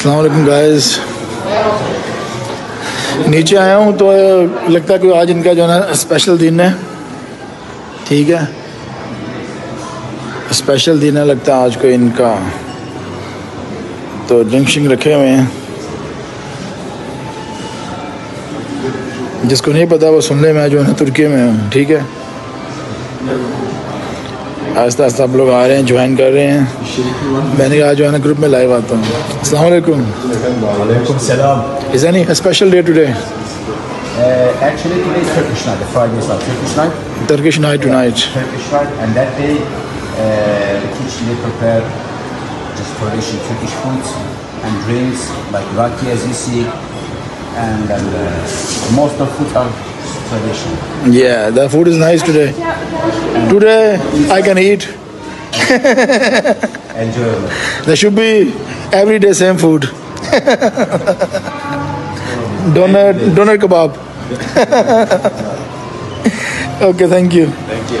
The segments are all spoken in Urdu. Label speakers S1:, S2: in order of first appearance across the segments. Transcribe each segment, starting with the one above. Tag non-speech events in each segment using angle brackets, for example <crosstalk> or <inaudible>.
S1: السلام علیکم گائز نیچے آیا ہوں تو لگتا ہے کہ آج ان کا جو ہے نا اسپیشل دن ہے۔ ٹھیک ہے۔ اسپیشل دن ہے، لگتا ہے آج کو ان کا۔ تو جنگ رکھے ہوئے ہیں۔ جس کو نہیں پتا وہ سن لے، میں جو ہے نا ترکی میں ہوں۔ ٹھیک ہے۔ آہستہ آہستہ آپ لوگ آ رہے ہیں جوائن کر رہے ہیں۔ میں نے کہا جو ہے نا گروپ میں لائیو آتا ہوں۔ السلام علیکم۔ وعلیکم السلام۔ Special day
S2: today
S1: Yeah, the food is nice today. Today I can eat. <laughs>
S2: Enjoyable.
S1: There should be every day same food. <laughs> donut, donut kebab. <laughs> okay, thank you.
S2: Thank you.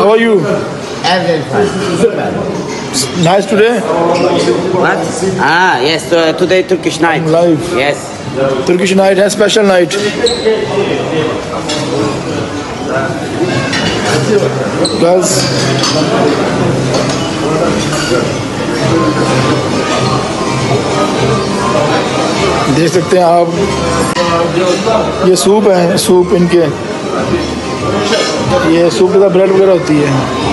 S1: How are you?
S3: Every fine.
S1: Nice today?
S3: What? Ah, yes, uh, today Turkish night.
S1: Live.
S3: Yes.
S1: Turkish night has special night. Guys, دیکھ سکتے ہیں آپ یہ سوپ ہے سوپ ان کے یہ سوپ ساتھ بریڈ وغیرہ ہوتی ہے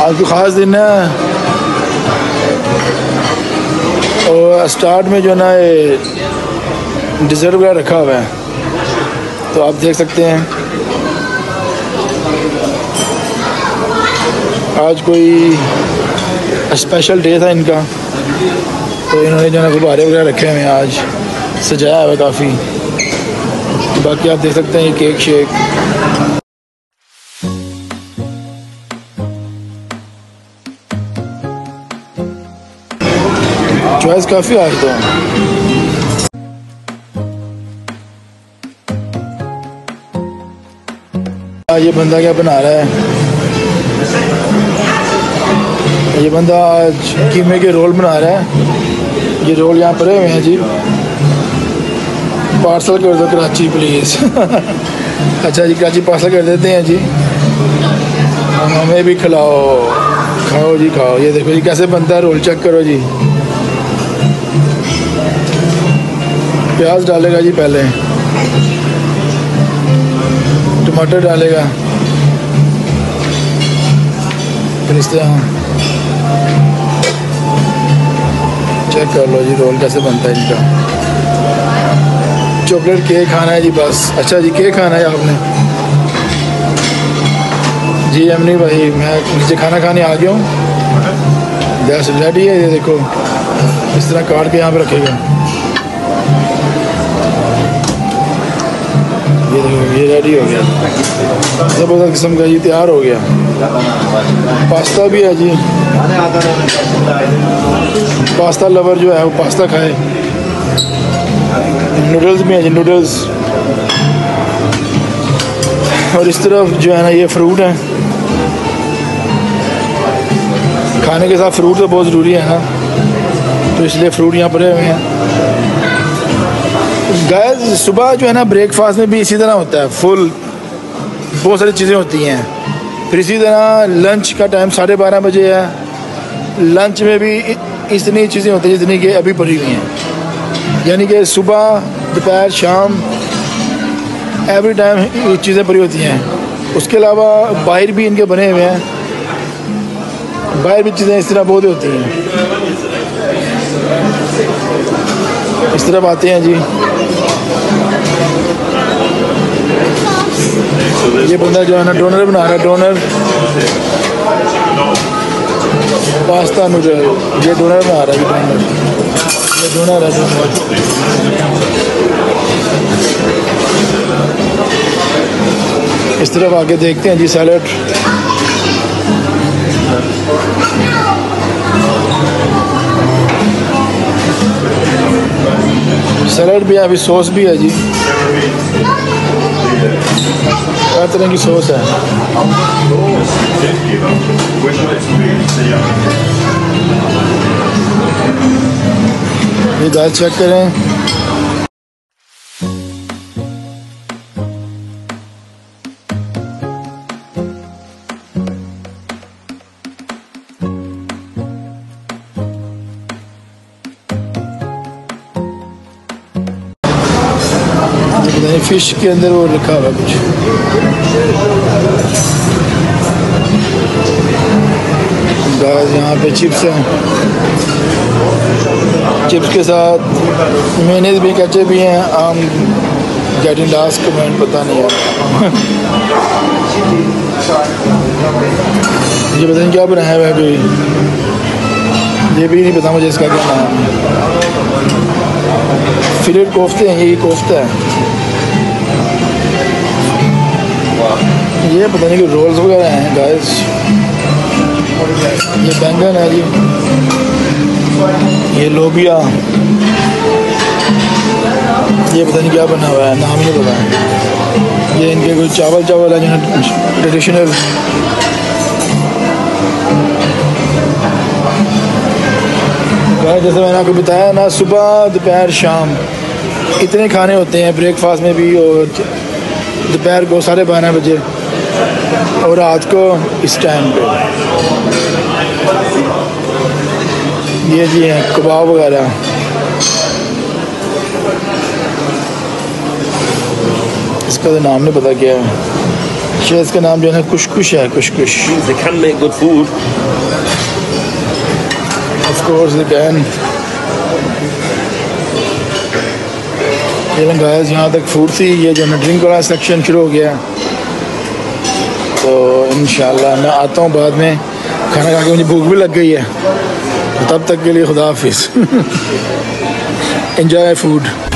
S1: آج کو خاص دن ہے۔ اور اسٹارٹ میں جو ہے نا یہ ڈیزرٹ وغیرہ رکھا ہوا ہے۔ تو آپ دیکھ سکتے ہیں۔ آج کوئی اسپیشل ڈے تھا ان کا۔ تو انہوں نے جو ہے نا غبارے وغیرہ رکھے ہوئے ہیں آج۔ سجایا ہوا ہے کافی۔ باقی آپ دیکھ سکتے ہیں یہ کیک شیک۔ چوائس کافی آج تو۔ یہ بندہ کیا بنا رہا ہے؟ یہ بندہ آج قیمے کے رول بنا رہا ہے۔ یہ رول یہاں پڑے ہوئے ہیں جی۔ پارسل کر دو کراچی پلیز <laughs> اچھا جی کراچی پارسل کر دیتے ہیں جی۔ ہمیں بھی کھلاؤ۔ کھاؤ جی کھاؤ۔ یہ دیکھو جی کیسے بنتا ہے رول، چیک کرو جی۔ پیاز ڈالے گا جی پہلے۔ ٹماٹر ڈالے گا۔ پھر اس طرح چیک کر لو جی رول کیسے بنتا ہے ان کا۔ چاکلیٹ کیک کھانا ہے جی بس۔ اچھا جی کیک کھانا ہے آپ نے۔ جی امنی بھائی، میں نیچے کھانا کھانے آ گیا ہوں۔ گیس ریڈی ہے، یہ دیکھو۔ اس طرح کاٹ کے یہاں پہ رکھے گا یہ دیکھو، یہ ریڈی ہو گیا۔ زبردست قسم کا یہ تیار ہو گیا۔ پاستا بھی ہے جی۔ پاستا لور جو ہے وہ پاستا کھائے۔ نوڈلز بھی ہیں جی نوڈلز اور اس طرف جو ہے نا یہ فروٹ ہیں۔ کھانے کے ساتھ فروٹ تو بہت ضروری ہے نا تو اس لیے فروٹ یہاں پڑے ہوئے ہیں۔ گیز صبح جو ہے نا بریک فاسٹ میں بھی اسی طرح ہوتا ہے فل بہت ساری چیزیں ہوتی ہیں۔ پھر اسی طرح لنچ کا ٹائم ساڑھے بارہ بجے ہے۔ لنچ میں بھی اتنی چیزیں ہوتی ہیں جتنی کہ ابھی پڑھی ہوئی ہیں۔ یعنی کہ صبح، دوپہر، شام ایوری ٹائم یہ چیزیں پڑھی ہوتی ہیں۔ اس کے علاوہ باہر بھی ان کے بنے ہوئے ہیں۔ باہر بھی چیزیں اس طرح بہت ہوتی ہیں۔ اس طرف آتے ہیں جی۔ یہ بندہ جو ہے نا ڈونر بنا رہا ہے، ڈونر۔ پاستا نوڈل یہ ڈونر بنا رہا ہے ڈونر۔ یہ ڈونر ہے، ڈونر۔ اس طرف آگے دیکھتے ہیں جی سیلڈ۔ سیلڈ بھی ہے، ابھی سوس بھی ہے جی۔ ہر طرح کی سوس ہے؟ یہ دال چیک کریں۔ فش کے اندر وہ لکھا ہوا کچھ گاز یہاں پہ چپس ہیں چپس کے ساتھ مینیز بھی کچے بھی ہیں آم گیٹنگ لاسٹ کمنٹ پتہ نہیں ہے یہ پتہ نہیں کیا بنایا ہوا ہے کوئی یہ بھی نہیں پتا مجھے اس کا کیا نام ہے فلیٹ کوفتے ہیں یہ کوفتہ ہے یہ پتہ نہیں کہ رولز وغیرہ ہیں گائز یہ بینگن ہے جی۔ یہ لوبیا۔ یہ پتہ نہیں کیا بنا ہوا ہے، نام نہیں پتا یہ ان کے کوئی چاول چاول ہے جنہیں ٹریڈیشنل جیسے میں نے آپ کو بتایا نا، صبح، دوپہر، شام۔ اتنے کھانے ہوتے ہیں بریک فاسٹ میں بھی اور دوپہر کو ساڑھے بارہ بجے۔ اور رات کو اس ٹائم پہ۔ یہ جی ہیں کباب وغیرہ۔ اس کا نام نہیں پتا کیا۔ ہے شاید اس کا نام جو ہے نا کش ہے
S4: good food.
S1: Of course can یہ گائز یہاں تک فوڈ تھی یہ جو ہے ڈرنک والا سیکشن شروع ہو گیا۔ تو انشاءاللہ میں آتا ہوں بعد میں۔ کھانا کھا کے مجھے بھوک بھی لگ گئی ہے۔ تو تب تک کے لیے خدا حافظ۔ <laughs> Enjoy food